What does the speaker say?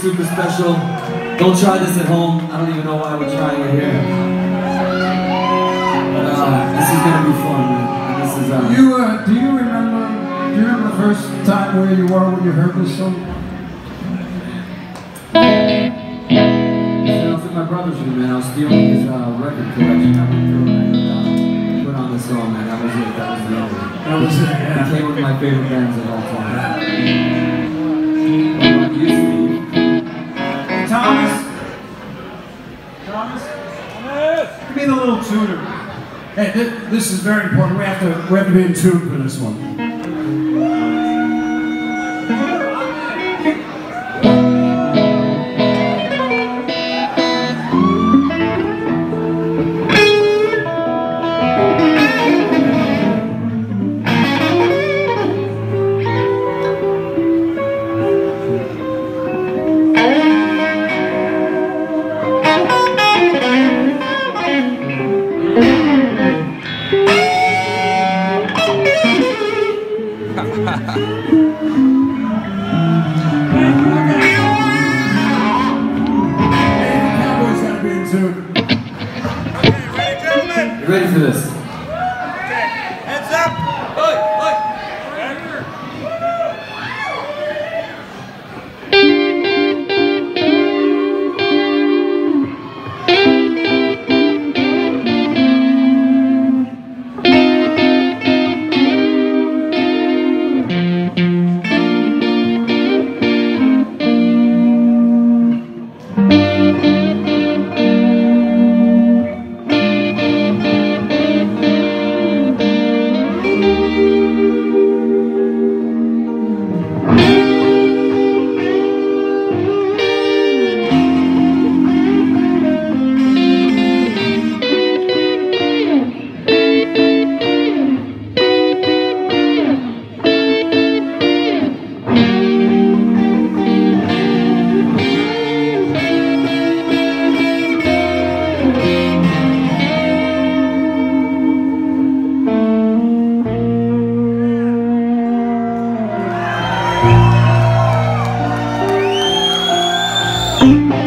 super special. Don't try this at home. I don't even know why we're trying it here. But, uh, this is gonna be fun, man. This is, uh, You, uh, do you remember, do you remember the first time where you were when you heard this song? I was at my brother's room, man. I was stealing his uh, record collection. I went through and uh, put on this song, man. That was it. That was the end it. That was it, yeah. Became one of my favorite bands of all time. Hey, thi- this is very important. We have to, we have to be in tune for this one. Ready for this? Thank